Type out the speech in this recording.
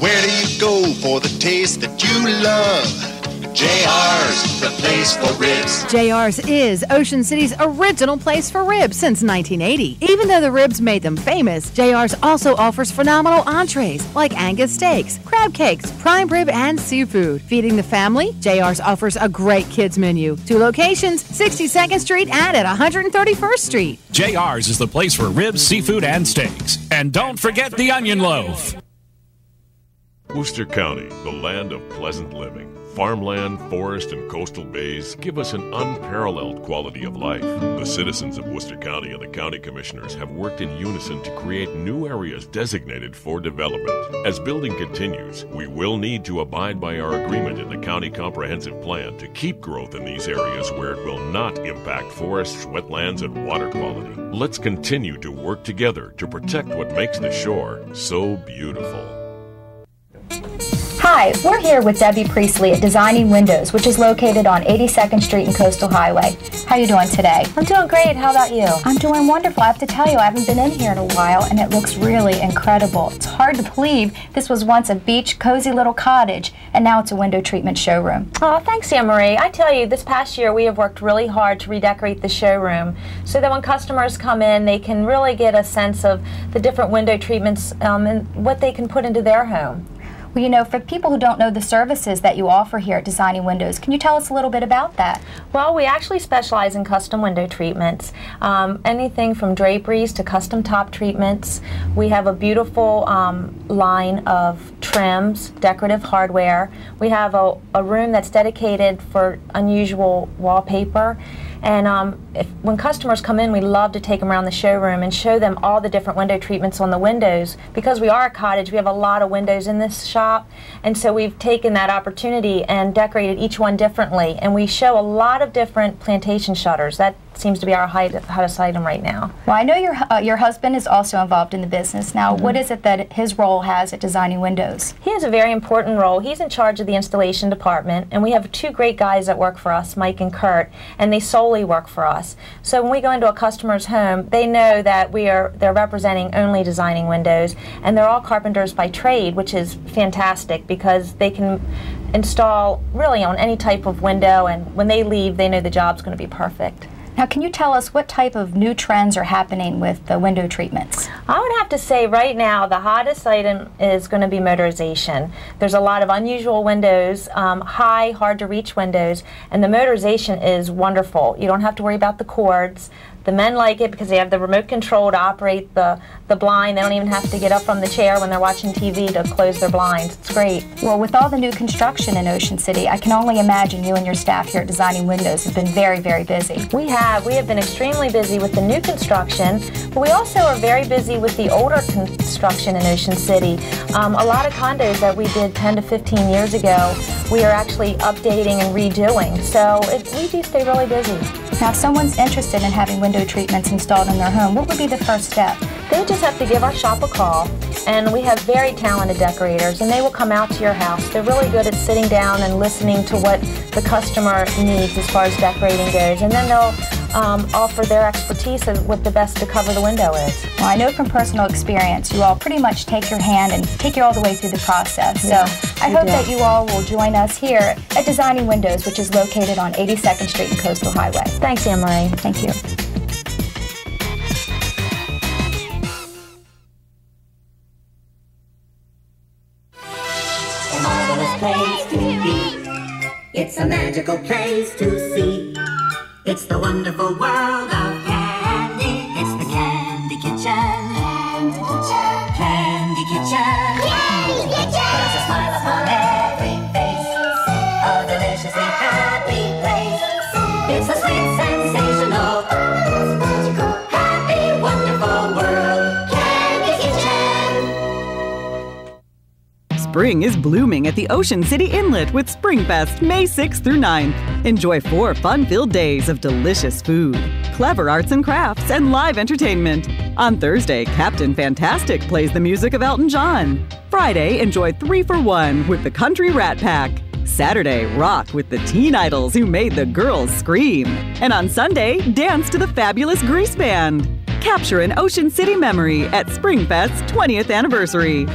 Where do you go for the taste that you love? JR's, the place for ribs. JR's is Ocean City's original place for ribs since 1980. Even though the ribs made them famous, JR's also offers phenomenal entrees like Angus steaks, crab cakes, prime rib, and seafood. Feeding the family, JR's offers a great kids menu. Two locations, 62nd Street and at 131st Street. JR's is the place for ribs, seafood, and steaks. And don't forget the onion loaf. Worcester County, the land of pleasant living. Farmland, forest, and coastal bays give us an unparalleled quality of life. The citizens of Worcester County and the county commissioners have worked in unison to create new areas designated for development. As building continues, we will need to abide by our agreement in the county comprehensive plan to keep growth in these areas where it will not impact forests, wetlands, and water quality. Let's continue to work together to protect what makes the shore so beautiful. Hi, we're here with Debbie Priestley at Designing Windows, which is located on 82nd Street and Coastal Highway. How are you doing today? I'm doing great. How about you? I'm doing wonderful. I have to tell you, I haven't been in here in a while, and it looks really incredible. It's hard to believe this was once a beach, cozy little cottage, and now it's a window treatment showroom. Oh, thanks, Anne Marie. I tell you, this past year we have worked really hard to redecorate the showroom so that when customers come in, they can really get a sense of the different window treatments um, and what they can put into their home. Well, you know, for people who don't know the services that you offer here at Designing Windows, can you tell us a little bit about that? Well, we actually specialize in custom window treatments. Um, anything from draperies to custom top treatments. We have a beautiful um, line of trims, decorative hardware. We have a, a room that's dedicated for unusual wallpaper. And um, if, when customers come in, we love to take them around the showroom and show them all the different window treatments on the windows. Because we are a cottage, we have a lot of windows in this shop, and so we've taken that opportunity and decorated each one differently. And we show a lot of different plantation shutters. That seems to be our hottest item right now. Well, I know your uh, your husband is also involved in the business. Now, mm-hmm. what is it that his role has at designing windows? He has a very important role. He's in charge of the installation department, and we have two great guys that work for us, Mike and Kurt, and they solely work for us. So when we go into a customer's home, they know that we are they're representing only designing windows, and they're all carpenters by trade, which is fantastic because they can install really on any type of window, and when they leave, they know the job's going to be perfect. Now, can you tell us what type of new trends are happening with the window treatments? I would have to say right now the hottest item is going to be motorization. There's a lot of unusual windows, um, high, hard to reach windows, and the motorization is wonderful. You don't have to worry about the cords. The men like it because they have the remote control to operate the, the blind. They don't even have to get up from the chair when they're watching TV to close their blinds. It's great. Well, with all the new construction in Ocean City, I can only imagine you and your staff here at Designing Windows have been very, very busy. We have. We have been extremely busy with the new construction, but we also are very busy with the older construction in Ocean City. Um, a lot of condos that we did 10 to 15 years ago, we are actually updating and redoing. So it, we do stay really busy. Now, if someone's interested in having window treatments installed in their home, what would be the first step? They just have to give our shop a call, and we have very talented decorators, and they will come out to your house. They're really good at sitting down and listening to what the customer needs as far as decorating goes, and then they'll um, offer their expertise of what the best to cover the window is. Well, I know from personal experience, you all pretty much take your hand and take you all the way through the process. Yeah, so I hope do. that you all will join us here at Designing Windows, which is located on 82nd Street and Coastal Highway. Thanks, Anne Marie. Thank you. It's a magical place to see. It's the wonderful world of candy. It's the Candy Kitchen. Candy Kitchen. Candy Kitchen. Candy Kitchen. There's a smile upon every face. Oh, a deliciously happy place. It's a sweet, sensational, magical, happy, wonderful world. Candy Kitchen. Spring is blooming at the Ocean City Inlet with Springfest May 6th through 9th. Enjoy four fun filled days of delicious food, clever arts and crafts, and live entertainment. On Thursday, Captain Fantastic plays the music of Elton John. Friday, enjoy three for one with the Country Rat Pack. Saturday, rock with the teen idols who made the girls scream. And on Sunday, dance to the fabulous Grease Band. Capture an Ocean City memory at Springfest's 20th anniversary.